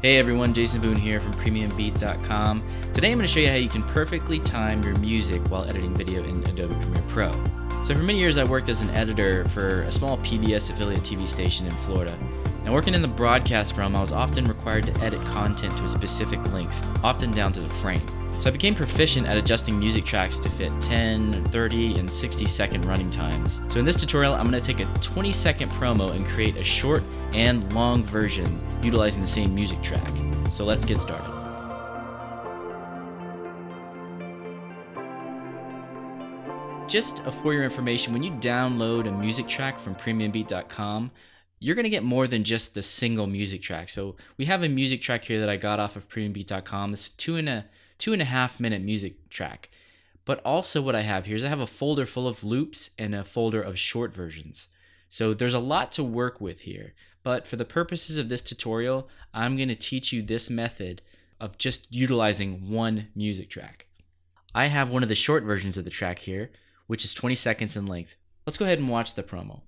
Hey everyone, Jason Boone here from PremiumBeat.com. Today I'm going to show you how you can perfectly time your music while editing video in Adobe Premiere Pro. So for many years I worked as an editor for a small PBS affiliate TV station in Florida. And working in the broadcast realm, I was often required to edit content to a specific length, often down to the frame. So I became proficient at adjusting music tracks to fit 10, 30, and 60 second running times. So in this tutorial, I'm going to take a 20 second promo and create a short and long version utilizing the same music track. So let's get started. Just for your information, when you download a music track from PremiumBeat.com, you're going to get more than just the single music track. So we have a music track here that I got off of PremiumBeat.com. It's two and a two and a half minute music track. But also, what I have here is I have a folder full of loops and a folder of short versions. So there's a lot to work with here. But for the purposes of this tutorial, I'm going to teach you this method of just utilizing one music track. I have one of the short versions of the track here, which is 20 seconds in length. Let's go ahead and watch the promo.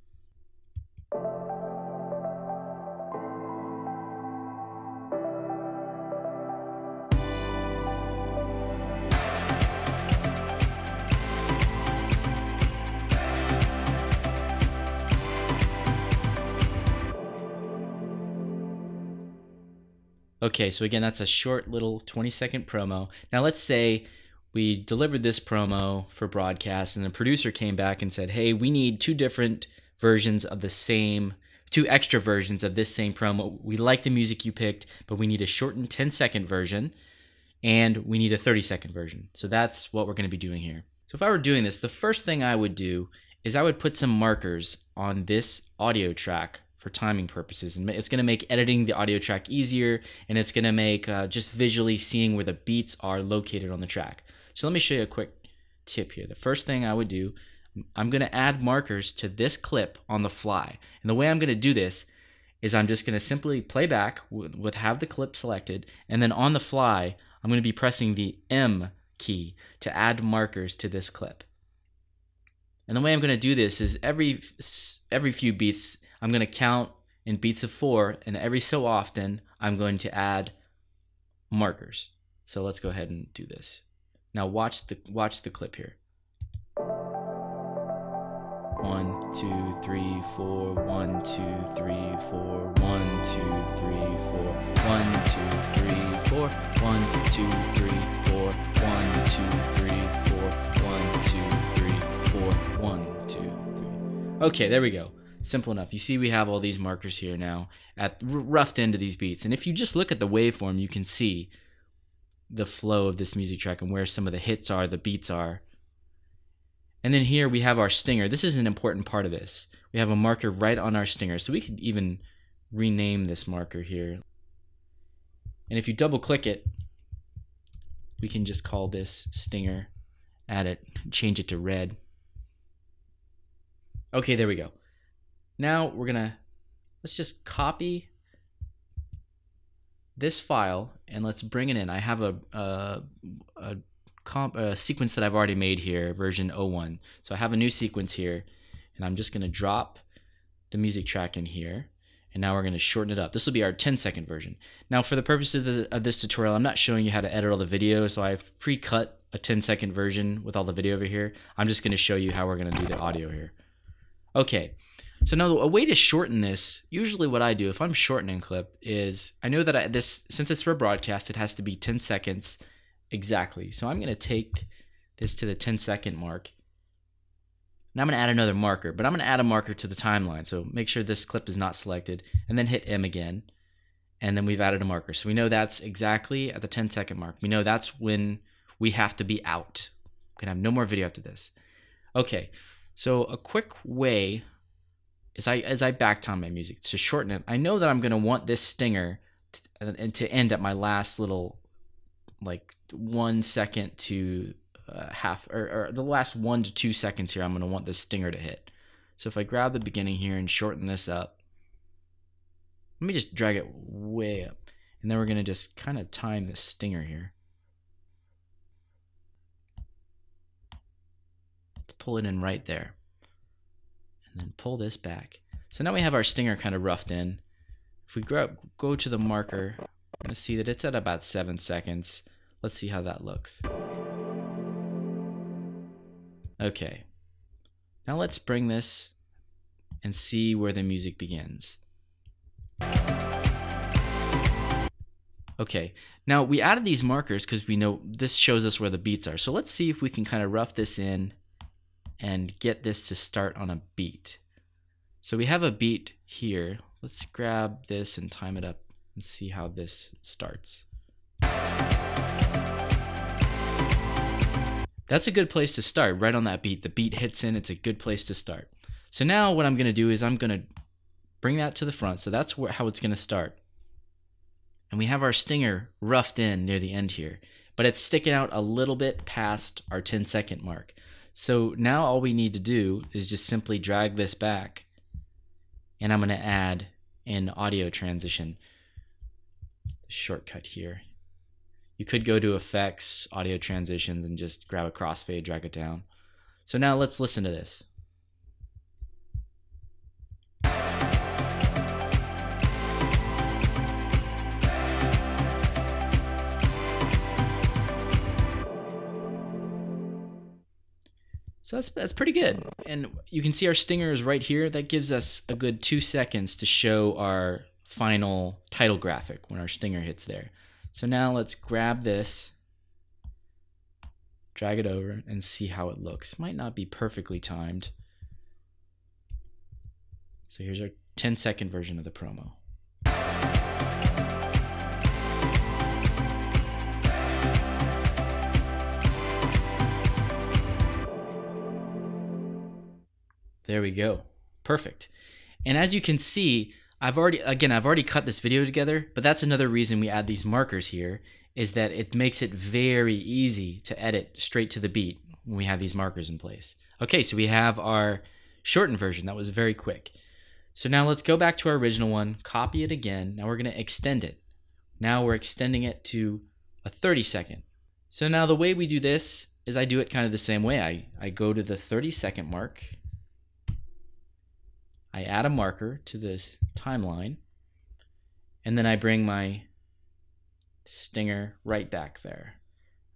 Okay, so again, that's a short little 20 second promo. Now, let's say we delivered this promo for broadcast, and the producer came back and said, Hey, we need two different versions of the same, two extra versions of this same promo. We like the music you picked, but we need a shortened 10 second version, and we need a 30 second version. So that's what we're going to be doing here. So if I were doing this, the first thing I would do is I would put some markers on this audio track for timing purposes. And it's going to make editing the audio track easier and it's going to make uh, just visually seeing where the beats are located on the track. So let me show you a quick tip here. The first thing I would do, I'm going to add markers to this clip on the fly. And the way I'm going to do this is I'm just going to simply play back with, with have the clip selected and then on the fly, I'm going to be pressing the M key to add markers to this clip. And the way I'm going to do this is every every few beats I'm going to count in beats of four, and every so often, I'm going to add markers. So let's go ahead and do this. Now watch the watch the clip here. One, two, three, four. One, two, three, four. One, two, three, four. One, two, three, four. One, two, three, four. One, two, three, four. One, two, three, four. One, two, three. Okay, there we go. Simple enough. You see we have all these markers here now at roughed end of these beats. And if you just look at the waveform, you can see the flow of this music track and where some of the hits are, the beats are. And then here we have our stinger. This is an important part of this. We have a marker right on our stinger. So we could even rename this marker here. And if you double click it, we can just call this stinger, add it, change it to red. Okay, there we go. Now we're gonna, let's just copy this file and let's bring it in. I have a, a, a, comp, a sequence that I've already made here, version 01. So I have a new sequence here and I'm just gonna drop the music track in here and now we're going to shorten it up. This will be our 10 second version. Now for the purposes of, of, this tutorial, I'm not showing you how to edit all the video, so I've pre-cut a 10 second version with all the video over here. I'm just going to show you how we're going to do the audio here. Okay, so now a way to shorten this, usually what I do if I'm shortening clip is I know that I, this since it's for broadcast, it has to be 10 seconds exactly. So I'm going to take this to the 10 second mark. And I'm going to add another marker, but I'm going to add a marker to the timeline. So make sure this clip is not selected and then hit M again. And then we've added a marker. So we know that's exactly at the 10 second mark. We know that's when we have to be out. We can have no more video after this. Okay, so a quick way as I as I back time my music to shorten it, I know that I'm gonna want this stinger to, and to end at my last little like one second to uh, half or, or the last one to two seconds here. I'm gonna want this stinger to hit. So if I grab the beginning here and shorten this up, let me just drag it way up, and then we're gonna just kind of time this stinger here. Let's pull it in right there and then pull this back. So now we have our stinger kind of roughed in. If we go, go to the marker going to see that it's at about 7 seconds. Let's see how that looks. Okay. Now let's bring this and see where the music begins. Okay, now we added these markers because we know this shows us where the beats are. So let's see if we can kind of rough this in and get this to start on a beat. So we have a beat here. Let's grab this and time it up and see how this starts. That's a good place to start, right on that beat. The beat hits in, it's a good place to start. So now what I'm gonna do is I'm gonna bring that to the front. So that's where, how it's gonna start. And we have our stinger roughed in near the end here, but it's sticking out a little bit past our 10 second mark. So now all we need to do is just simply drag this back and I'm going to add an audio transition shortcut here. You could go to effects, audio transitions, and just grab a crossfade, drag it down. So now let's listen to this. So that's, that's pretty good. Uh, and you can see our stinger is right here. That gives us a good two seconds to show our final title graphic when our stinger hits there. So now let's grab this, drag it over, and see how it looks. Might not be perfectly timed. So here's our 10 second version of the promo. There we go. Perfect. And as you can see, I've already, again, I've already cut this video together, but that's another reason we add these markers here, is that it makes it very easy to edit straight to the beat when we have these markers in place. Okay, so we have our shortened version. That was very quick. So now let's go back to our original one, copy it again. Now we're going to extend it. Now we're extending it to a 30 second. So now the way we do this is I do it kind of the same way. I, I go to the 30 second mark I add a marker to this timeline, and then I bring my stinger right back there.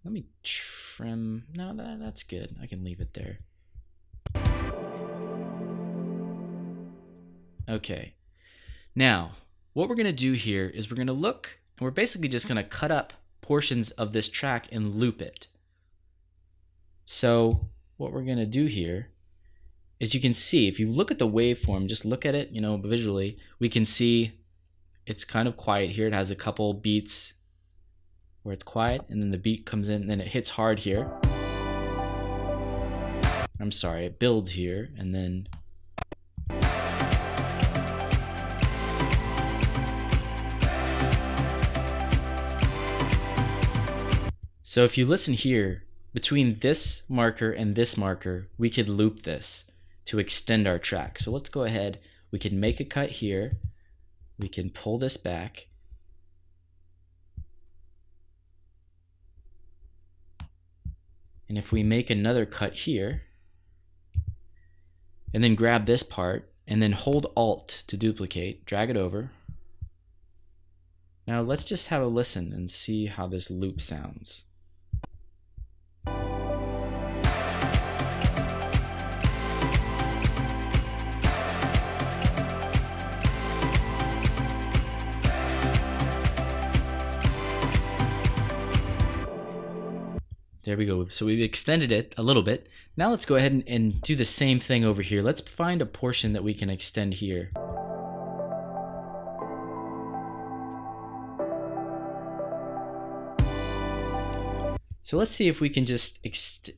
Let me trim. No, that, that's good. I can leave it there. Okay. Now, what we're going to do here is we're going to look, and we're basically just going to cut up portions of this track and loop it. So, what we're going to do here as you can see, if you look at the waveform, just look at it, you know, visually, we can see it's kind of quiet here. It has a couple beats where it's quiet, and then the beat comes in, and then it hits hard here. I'm sorry, it builds here, and then So if you listen here, between this marker and this marker, we could loop this to extend our track. So let's go ahead. We can make a cut here. We can pull this back. And if we make another cut here, and then grab this part, and then hold Alt to duplicate, drag it over. Now let's just have a listen and see how this loop sounds. There we go. So we've extended it a little bit. Now let's go ahead and, and, do the same thing over here. Let's find a portion that we can extend here. So let's see if we can just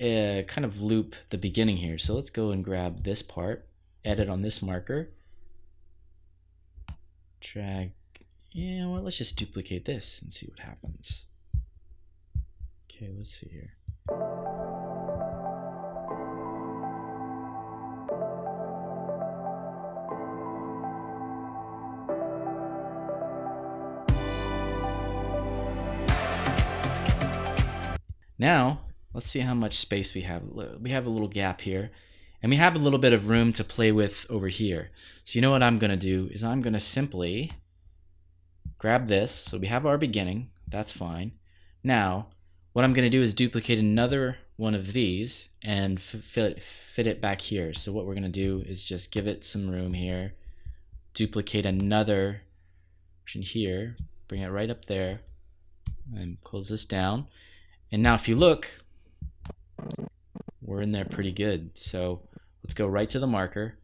uh, kind of loop the beginning here. So let's go and grab this part, edit on this marker, drag, yeah, well, let's just duplicate this and see what happens. Okay, let's see here. Now, let's see how much space we have. We have a little gap here, and we have a little bit of room to play with over here. So you know what I'm going to do is I'm going to simply grab this. So we have our beginning. That's fine. Now, what I'm going to do is duplicate another one of these and fit, fit it back here. So what we're going to do is just give it some room here, duplicate another version here, bring it right up there, and close this down. And now if you look, we're in there pretty good. So let's go right to the marker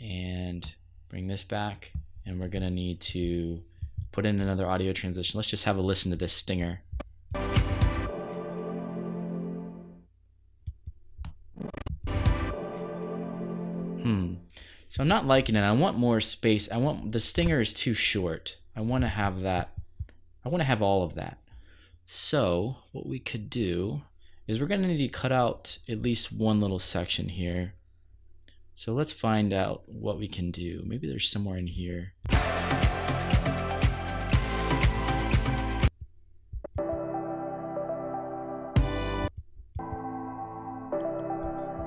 and bring this back. And we're gonna need to put in another audio transition. Let's just have a listen to this stinger. Hmm. So I'm not liking it. I want more space. I want the stinger is too short. I want to have that. I want to have all of that. So what we could do is we're going to need to cut out at least one little section here. So let's find out what we can do. Maybe there's somewhere in here.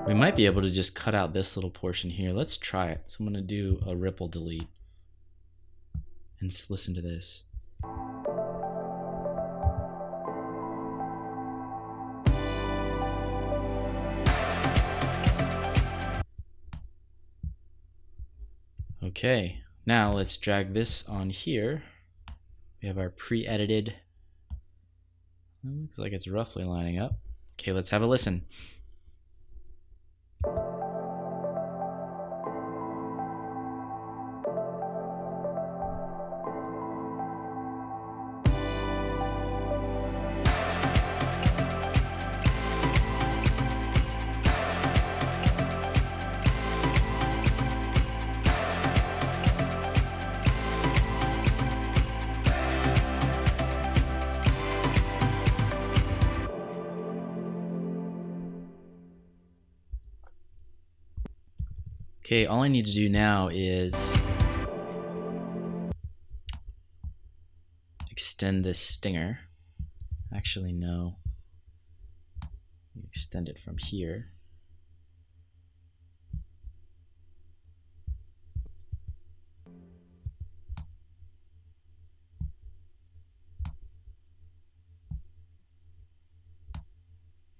We might be able to just cut out this little portion here. Let's try it. So I'm to do a ripple delete. And listen to this. Okay, now let's drag this on here. We have our pre-edited. Looks like it's roughly lining up. Okay, let's have a listen you Okay, all I need to do now is extend this stinger. Actually, no. Extend it from here.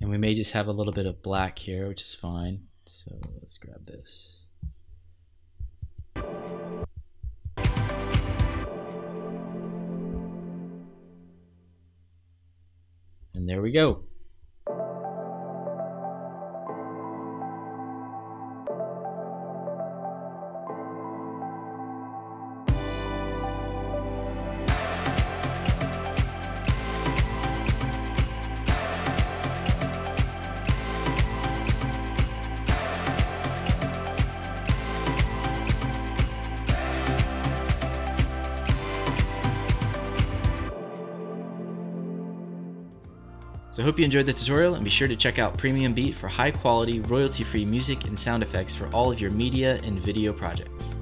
And we may just have a little bit of black here, which is fine. So let's grab this. There we go. So I hope you enjoyed the tutorial and be sure to check out PremiumBeat for high quality, royalty free music and sound effects for all of your media and video projects.